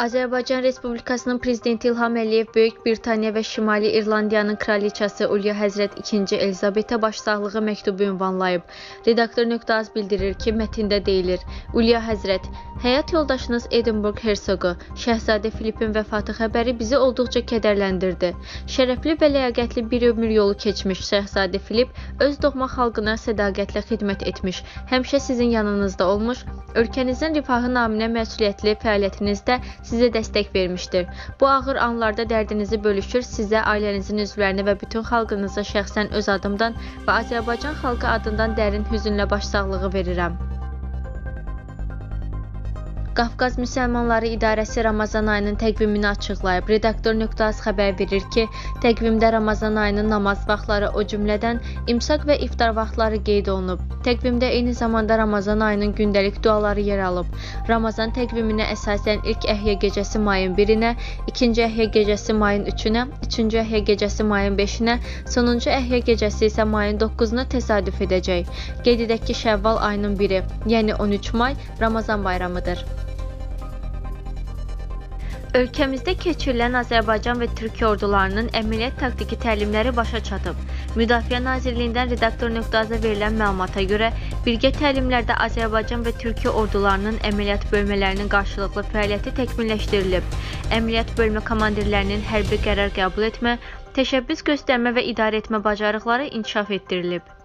Azərbaycan Respublikasının Prezidenti İlham Əliyev Böyük Britaniya və Şimali İrlandiyanın kraliçası Ulya Həzrət II Elizabetə başsağlığı məktubu ünvanlayıb. Redaktor.az bildirir ki, mətndə deyilir: Ulya Həzrət, həyat yoldaşınız Edinburgh Hersoqu, Şəhzadə Filipin vəfatı xəbəri bizi olduqca kədərləndirdi. Şərəfli və ləyaqətli bir ömür yolu keçmiş Şəhzadə Filip öz doğma xalqına sədaqətlə xidmət etmiş, həmişə sizin yanınızda olmuş, ölkənizin rifahı naminə məsuliyyətli fəaliyyətinizdə sizə dəstək vermişdir. Bu ağır anlarda dərdinizi bölüşür, sizə, ailənizin üzvlərinə və bütün xalqınıza şəxsən öz adımdan və Azərbaycan xalqı adından dərin hüznlə başsağlığı verirəm. Qafqaz Müsəlmanları İdarəsi Ramazan ayının təqvimini açıqlayıb. Redaktor.az xəbər verir ki, təqvimdə Ramazan ayının namaz vaxtları, o cümlədən imsaq və iftar vaxtları qeyd olunub. Təqvimdə eyni zamanda Ramazan ayının gündəlik duaları yer alıb. Ramazan təqviminə əsasən ilk əhyə gecəsi mayın 1-nə, ikinci əhyə gecəsi mayın 3-ünə, üçüncü əhyə gecəsi mayın 5-nə, sonuncu əhyə gecəsi isə mayın 9-una təsadüf edəcək. Qeyd edək ki, Şəvval ayının 1-i, yəni 13 may Ramazan bayramıdır. Ölkəmizdə keçirilən Azərbaycan və Türkiyə ordularının əməliyyat taktiki təlimləri başa çatıb. Müdafiə Nazirliyindən redaktor.az-a verilən məlumata görə, birgə təlimlərdə Azərbaycan və Türkiyə ordularının əməliyyat bölmələrinin qarşılıqlı fəaliyyəti təkmilləşdirilib. Əməliyyat bölmə komandirlərinin hərbi qərar qəbul etmə, təşəbbüs göstərmə və idarə etmə bacarıqları inkişaf etdirilib.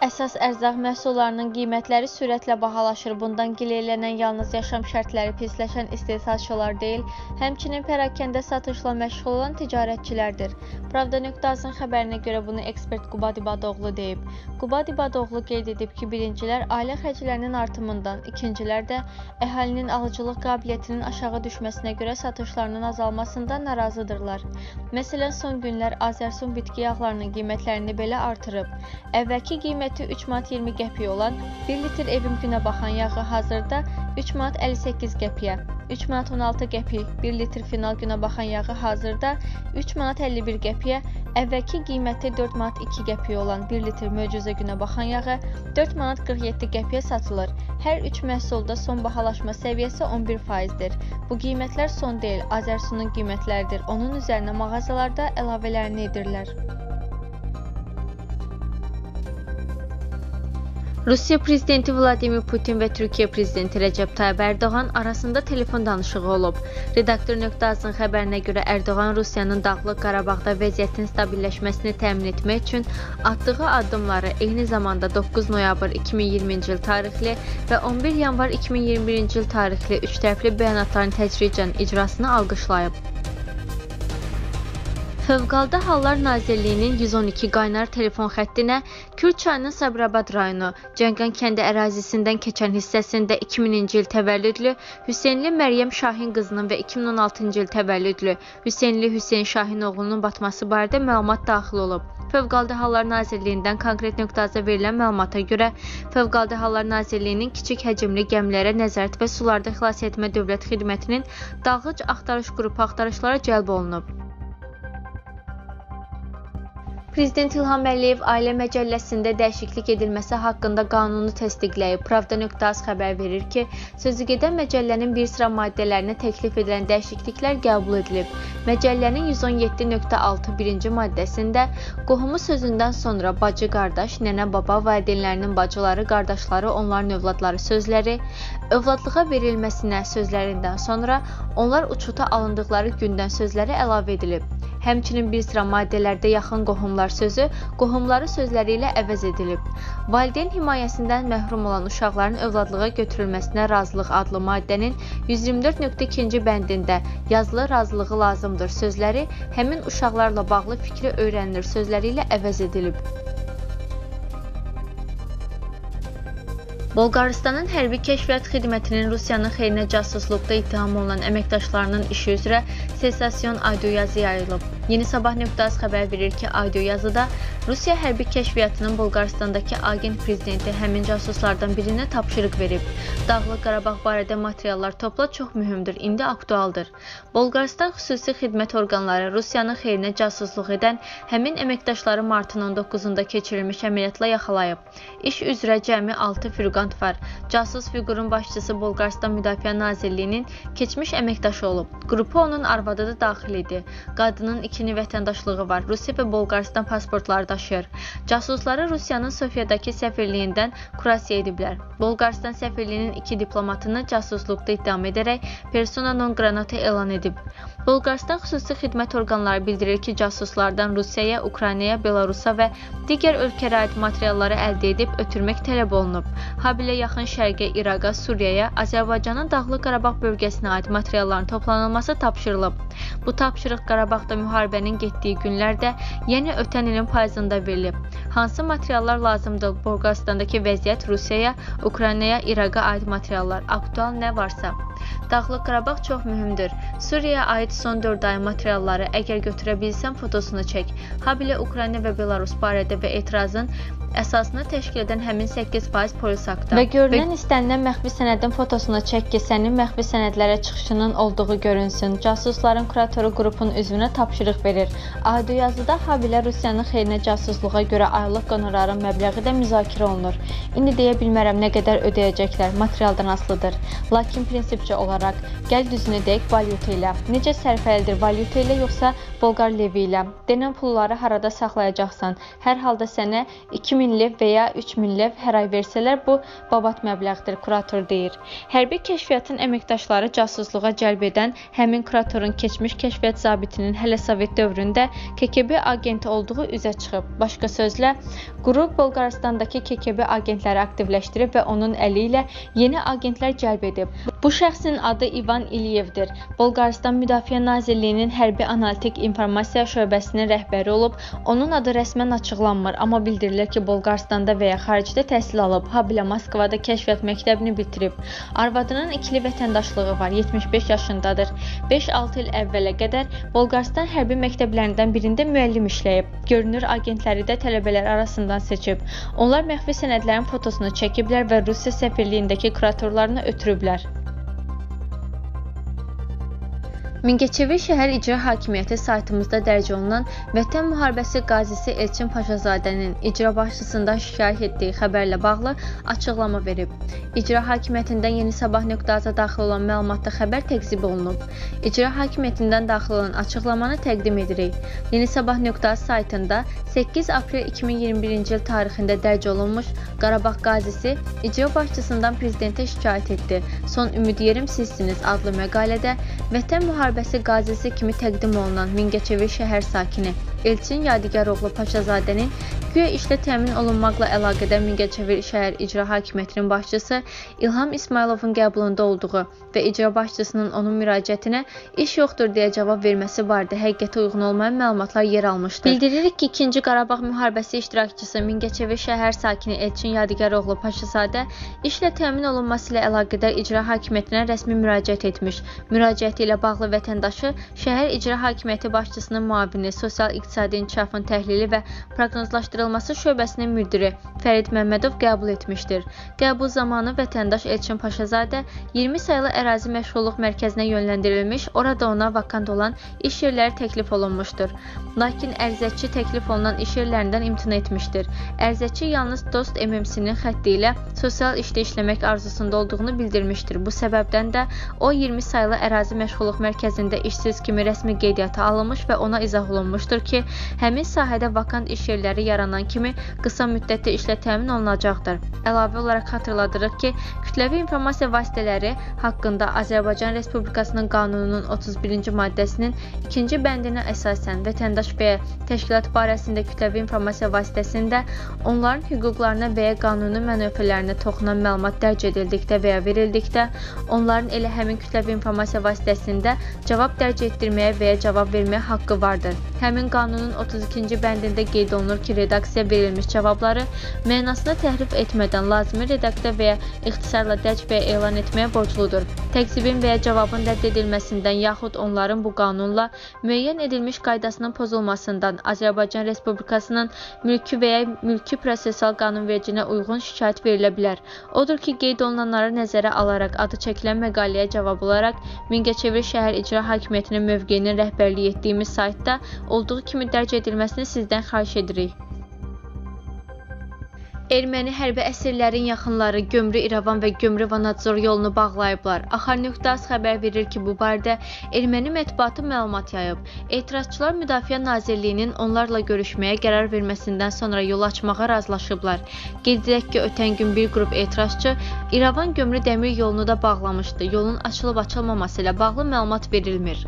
Əsas ərzaq məhsullarının qiymətləri sürətlə bahalaşır. Bundan gileylənən yalnız yaşam şərtləri pisləşən istehsalçılar deyil, həmçinin pərakəndə satışla məşğul olan ticarətçilərdir. Pravda.az-ın xəbərinə görə bunu ekspert Qubad İbadoğlu deyib. Qubad İbadoğlu qeyd edib ki, birincilər ailə xərclərinin artımından, ikincilər də əhalinin alıcılıq qabiliyyətinin aşağı düşməsinə görə satışlarının azalmasından narazıdırlar. Məsələn, son günlər Azərsun bitki yağlarının qiymətlərini belə artırıb. Əvvəlki qiymət qiyməti 3 manat 20 qəpiyə olan 1 litr evim günə baxan yağı hazırda 3 manat 58 qəpiyə, 3 manat 16 qəpik 1 litr final günə baxan yağı hazırda 3 manat 51 qəpiyə, əvvəlki qiyməti 4 manat 2 qəpiyə olan 1 litr möcüzə günə baxan yağı 4 manat 47 qəpiyə satılır. Hər üç məhsulda son bahalaşma səviyyəsi 11%dir. Bu qiymətlər son deyil, Azərsunun qiymətləridir. Onun üzərinə mağazalarda əlavələrini edirlər. Rusiya prezidenti Vladimir Putin və Türkiyə prezidenti Rəcəb Tayyib Ərdoğan arasında telefon danışığı olub. Redaktor.az-ın xəbərinə görə Ərdoğan Rusiyanın Dağlıq Qarabağda vəziyyətin stabilləşməsini təmin etmək üçün atdığı addımları eyni zamanda 9 noyabr 2020-ci il tarixli və 11 yanvar 2021-ci il tarixli üç tərəfli bəyanatların tədricən icrasını alqışlayıb. Fövqəladə Hallar Nazirliyinin 112 qaynar telefon xəttinə Kür çayının Sabirabad rayonu Cəngən kəndi ərazisindən keçən hissəsində 2000-ci il təvəllüdlü Hüseynli Məryəm Şahin qızının və 2016-cı il təvəllüdlü Hüseynli Hüseyn Şahin oğlunun batması barədə məlumat daxil olub. Fövqəladə Hallar Nazirliyindən konkret nöqtəza verilən məlumata görə Fövqəladə Hallar Nazirliyinin kiçik həcmli gəmilərə nəzarət və sularda xilasetmə dövlət xidmətinin dalğıc axtarış qrupu axtarışlara cəlb olunub. Prezident İlham Əliyev Ailə Məcəlləsində dəyişiklik edilməsi haqqında qanunu təsdiqləyib. Pravda.az xəbər verir ki, sözügedən məcəllənin bir sıra maddələrinə təklif edilən dəyişikliklər qəbul edilib. Məcəllənin 117.6 birinci maddəsində qohumu sözündən sonra bacı, qardaş, nənə, baba, valideynlərinin bacıları, qardaşları, onların övladları sözləri, övladlığa verilməsinə sözlərindən sonra onlar uçuta alındıqları gündən sözləri əlavə edilib. Həmçinin bir sıra maddələrdə yaxın qohumlar sözü qohumları sözləri ilə əvəz edilib. Valideyn himayəsindən məhrum olan uşaqların övladlığa götürülməsinə razılıq adlı maddənin 124.2-ci bəndində yazılı razılığı lazımdır sözləri həmin uşaqlarla bağlı fikri öyrənilir sözləri ilə əvəz edilib. Bolqarıstanın Hərbi Kəşfiyyat Xidmətinin Rusiyanın xeyrinə casusluqda ittiham olunan əməkdaşlarının işi üzrə sensasiyon audio yazı yayılıb. Yeni Sabah.az xəbər verir ki, audio yazıda Rusiya hərbi kəşfiyyatının Bolqaristandakı agent prezidenti həmin casuslardan birinə tapşırıq verib. Dağlıq Qarabağ barədə materiallar topla çox mühümdür, indi aktualdır. Bolqaristan xüsusi xidmət orqanları Rusiyanın xeyrinə casusluq edən həmin əməkdaşları martın 19-da keçirilmiş əməliyyatla yaxalayıb. İş üzrə cəmi 6 figurant var. Casus fiqurun başçısı Bolqaristan Müdafiə Nazirliyinin keçmiş əməkdaşı olub. Qrupa onun arvadı da daxil idi. Qadının iki ikili vətəndaşlığı var. Rusiya və Bolqaristan pasportları daşıyır. Casusları Rusiyanın Sofiyadakı səfirliyindən kurasiya ediblər. Bolqaristan səfirliyinin iki diplomatını casusluqda ittiham edərək persona non grata elan edib. Bolqaristan xüsusi xidmət orqanları bildirir ki, casuslardan Rusiyaya, Ukraynaya, Belarusa və digər ölkələrə aid materialları əldə edib ötürmək tələb olunub. Habelə yaxın şərqə, İraqa, Suriyaya, Azərbaycanın Dağlıq Qarabağ bölgəsinə aid materialların toplanılması tapşırılıb. Bu tapşırıq Qarabağda müharibənin getdiyi günlərdə, yəni ötən ilin payızında verilib. Hansı materiallar lazımdır? Bolqaristandakı vəziyyət, Rusiyaya, Ukraynaya, İraqa aid materiallar, aktual nə varsa. Dağlıq Qarabağ çox mühümdür. Suriyaya aid son 4 ayın materialları əgər götürə bilsən fotosunu çək. Habelə Ukrayna və Belarus barədə və etirazın əsasını təşkil edən həmin 8% polis aktı. Və görünən və... istənilən məxfi sənədin fotosunu çək ki, sənin məxfi sənədlərə çıxışının olduğu görünsün. Casusların kuratoru qrupun üzvünə tapşırıq verir. Adi yazıda habelə Rusiyanın xeyrinə casusluğa görə aylıq qonorarın məbləği də müzakirə olunur. İndi deyə bilmərəm nə qədər ödəyəcəklər, materialdan asılıdır. Lakin prinsipcə olaraq gəl düzünü deyək valyuta ilə. Necə sərfəlidir valyuta ilə yoxsa Bolqar levi ilə? Denən pulları harada saxlayacaqsan? Hər halda sənə 2000 2000 lev və ya 3000 lev hər ay versələr bu babat məbləğdir, kurator deyir. Hərbi kəşfiyyatın əməkdaşları casusluğa cəlb edən həmin kuratorun keçmiş kəşfiyyat zabitinin hələ Sovet dövründə KKB agenti olduğu üzə çıxıb. Başqa sözlə, qrup Bolqaristandakı KKB agentləri aktivləşdirib və onun əli ilə yeni agentlər cəlb edib. Bu şəxsin adı İvan İliyevdir. Bolqaristan Müdafiə Nazirliyinin hərbi analitik informasiya şöbəsinin rəhbəri olub. Onun adı rəsmən açıqlanmır, amma bildirilir ki, Bolqarıstanda və ya xaricdə təhsil alıb, habelə Moskvada kəşfiyyat məktəbini bitirib. Arvadının ikili vətəndaşlığı var, 75 yaşındadır. 5-6 il əvvələ qədər Bolqaristan hərbi məktəblərindən birində müəllim işləyib. Görünür, agentləri də tələbələr arasından seçib. Onlar məxfi sənədlərin fotosunu çəkiblər və Rusiya səfirliyindəki kuratorlarına ötürüblər. Mingəçevir şəhər icra hakimiyyəti saytımızda dərc olunan Vətən müharibəsi qazisi Elçin Paşazadənin icra başçısından şikayət etdiyi xəbərlə bağlı açıqlama verib. İcra hakimiyyətindən Yeni Sabah.az-a daxil olan məlumatda xəbər təqzib olunub. İcra hakimiyyətindən daxil olan açıqlamanı təqdim edirik. Yeni Sabah.az saytında 8 aprel 2021-ci il tarixində dərc olunmuş Qarabağ qazisi icra başçısından prezidentə şikayət etdi. Son ümid yerim sizsiniz adlı məqalədə Vətən müharibəsi müharibəsi qazisi kimi təqdim olunan Mingəçevir şəhər sakini Elçin Yadigaroğlu Paşazadənin güya işlə təmin olunmaqla əlaqədar Mingəçevir şəhər icra hakimiyyətinin başçısı İlham İsmayılovun qəbulunda olduğu və icra başçısının onun müraciətinə iş yoxdur deyə cavab verməsi barədə həqiqətə uyğun olmayan məlumatlar yer almışdır. Bildiririk ki, 2-ci Qarabağ müharibəsi iştirakçısı Mingəçevir şəhər sakini Elçin Yadigaroğlu Paşazadə işlə təmin olunması ilə əlaqədar icra hakimiyyətinə rəsmi müraciət etmiş. Müraciəti ilə bağlı vətəndaşı şəhər icra hakimiyyəti başçısının müavini, sosial-iqtisadi inkişafın təhlili və proqnozlaşdırılması şöbəsinin müdiri Fərid Məmmədov qəbul etmişdir. Qəbul zamanı vətəndaş Elçin Paşazadə 20 saylı ərazi məşğulluq mərkəzinə yönləndirilmiş, orada ona vakant olan iş yerləri təklif olunmuşdur. Lakin ərizəçi təklif olunan iş yerlərindən imtina etmişdir. Ərizəçi yalnız Dost MMC-nin xətti ilə sosial işdə işləmək arzusunda olduğunu bildirmişdir. Bu səbəbdən də o 20 saylı ərazi məşğulluq mərkəzində işsiz kimi rəsmi qeydiyyata alınmış və ona izah olunmuşdur ki, həmin sahədə vakant iş yerləri yaranan kimi qısa müddətdə işlə təmin olunacaqdır. Əlavə olaraq xatırladırıq ki, kütləvi informasiya vasitələri haqqında Azərbaycan Respublikasının qanununun 31-ci maddəsinin 2-ci bəndinə əsasən vətəndaş və təşkilat barəsində kütləvi informasiya vasitəsində onların hüquqlarına və ya qanuni mənafələrinə toxunan məlumat dərc edildikdə və ya verildikdə onların elə həmin kütləvi informasiya vasitəsində cavab dərc etdirməyə və ya cavab verməyə haqqı vardır. Həmin qanunun 32-ci bəndində qeyd olunur ki, redaksiya verilmiş cavabları mənasını təhrif etmədən lazımi redaktə və ya ixtisarla dərc və elan etməyə borcludur. təqsibin və ya cavabın rədd edilməsindən yaxud onların bu qanunla müəyyən edilmiş qaydasının pozulmasından Azərbaycan Respublikasının mülki və ya mülki prosessual qanunvericiliyinə uyğun şikayət verilə bilər. Odur ki, qeyd olunanları nəzərə alaraq adı çəkilən məqaləyə cavab olaraq Mingəçevir şəhər icra hakimiyyətinin mövqeyinin rəhbərlik etdiyimiz saytda olduğu kimi dərc edilməsini sizdən xahiş edirik. Erməni hərbi əsirlərin yaxınları Gömrü İrəvan və Gömrü Vanadzor yolunu bağlayıblar. Axar.az xəbər verir ki, bu barədə erməni mətbuatı məlumat yayıb. Etirazçılar Müdafiə Nazirliyinin onlarla görüşməyə qərar verməsindən sonra yol açmağa razılaşıblar. Qeyd edək ki, ötən gün bir qrup etirazçı İrəvan Gömrü dəmir yolunu da bağlamışdı. Yolun açılıb-açılmaması ilə bağlı məlumat verilmir.